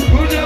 Who's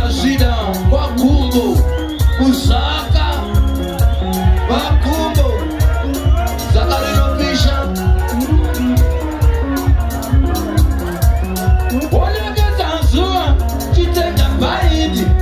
Vai, Indy!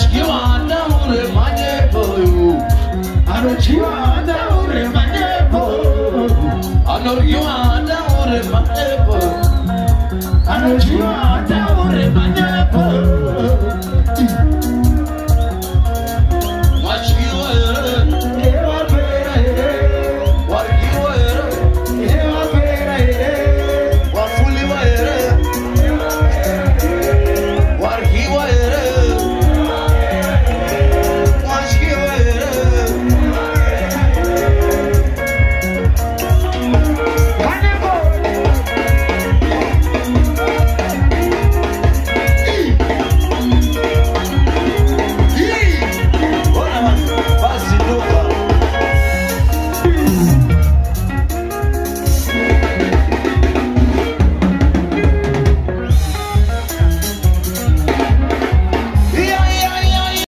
anotyiwa ndaure manyepo anotyiwa ndaure manyepo anoryiwa ndaure manyepo anotyiwa